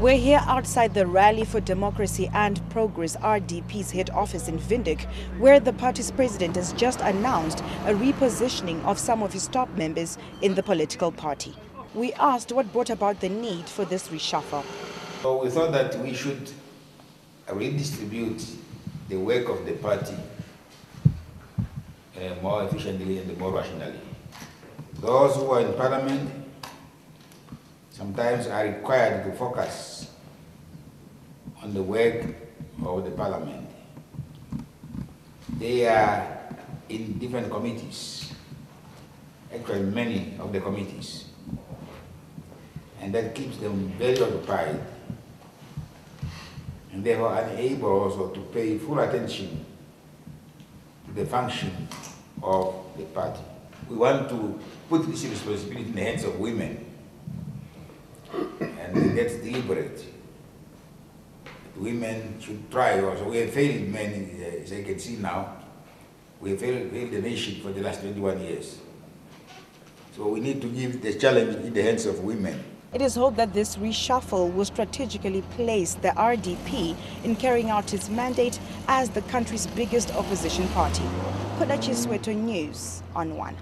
We're here outside the Rally for Democracy and Progress RDP's head office in Windhoek, where the party's president has just announced a repositioning of some of his top members in the political party. We asked what brought about the need for this reshuffle. We thought that we should redistribute the work of the party uh, more efficiently and more rationally. Those who are in parliament sometimes are required to focus on the work of the parliament. They are in different committees, actually many of the committees, and that keeps them very occupied and they therefore unable also to pay full attention to the function of the party. We want to put this responsibility in the hands of women that's deliberate. Women should try also. We have failed men, uh, as I can see now. We have failed, failed the nation for the last 21 years. So we need to give the challenge in the hands of women. It is hoped that this reshuffle will strategically place the RDP in carrying out its mandate as the country's biggest opposition party. Kuda Chiswetu News on One.